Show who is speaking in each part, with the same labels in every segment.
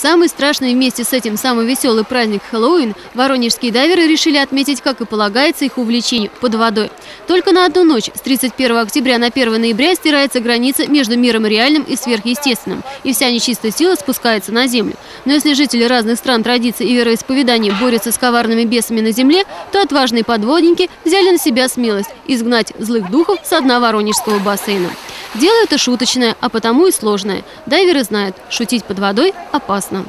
Speaker 1: Самый страшный вместе с этим самый веселый праздник Хэллоуин воронежские дайверы решили отметить, как и полагается их увлечению, под водой. Только на одну ночь, с 31 октября на 1 ноября, стирается граница между миром реальным и сверхъестественным, и вся нечистая сила спускается на землю. Но если жители разных стран, традиций и вероисповеданий борются с коварными бесами на земле, то отважные подводники взяли на себя смелость изгнать злых духов с дна воронежского бассейна. Дело это шуточное, а потому и сложное. Дайверы знают, шутить под водой опасно.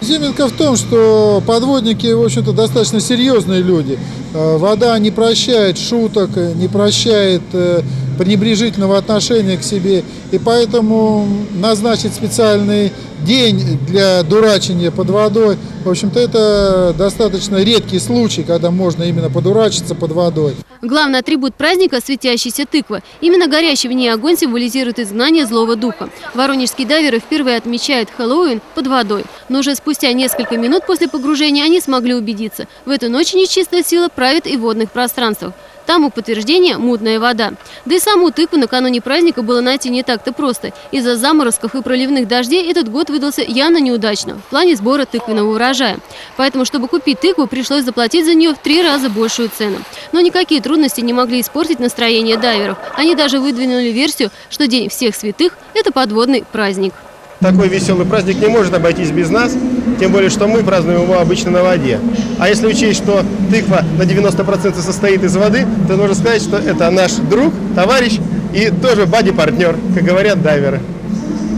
Speaker 2: Изюминка в том, что подводники, в общем-то, достаточно серьезные люди. Э, Вода не прощает шуток, э, не прощает э, пренебрежительного отношения к себе. И поэтому назначить специальный день для дурачения под водой, в общем-то, это достаточно редкий случай, когда можно именно подурачиться под водой.
Speaker 1: Главный атрибут праздника – светящаяся тыква. Именно горящий в ней огонь символизирует изгнание злого духа. Воронежские дайверы впервые отмечают Хэллоуин под водой. Но уже спустя несколько минут после погружения они смогли убедиться – в эту ночь нечистая сила правит и в водных пространствах. Тому подтверждение – мутная вода. Да и саму тыкву накануне праздника было найти не так-то просто. Из-за заморозков и проливных дождей этот год выдался явно неудачно в плане сбора тыквенного урожая. Поэтому, чтобы купить тыкву, пришлось заплатить за нее в три раза большую цену. Но никакие трудности не могли испортить настроение дайверов. Они даже выдвинули версию, что День всех святых – это подводный праздник.
Speaker 3: Такой веселый праздник не может обойтись без нас, тем более, что мы празднуем его обычно на воде. А если учесть, что тыква на 90% состоит из воды, то нужно сказать, что это наш друг, товарищ и тоже бади-партнер, как говорят дайверы.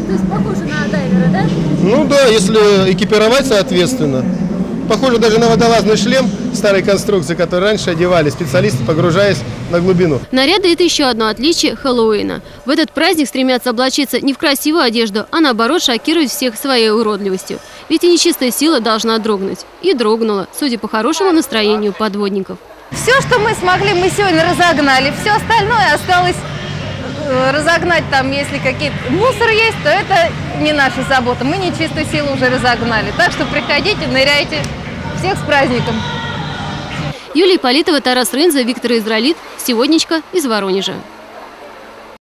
Speaker 1: То есть похоже на дайвера, да?
Speaker 3: Ну да, если экипировать соответственно. Похоже даже на водолазный шлем старой конструкции, который раньше одевали специалисты, погружаясь на глубину.
Speaker 1: Наряды – это еще одно отличие Хэллоуина. В этот праздник стремятся облачиться не в красивую одежду, а наоборот шокировать всех своей уродливостью. Ведь и нечистая сила должна дрогнуть. И дрогнула, судя по хорошему настроению подводников.
Speaker 4: Все, что мы смогли, мы сегодня разогнали. Все остальное осталось э, разогнать там, если какие-то мусор есть, то это не наша забота. Мы нечистую силу уже разогнали. Так что приходите, ныряйте. Всех с праздником!
Speaker 1: Юлия Политова, Тарас Рынза, Виктор Израилит. Сегодняшка из Воронежа.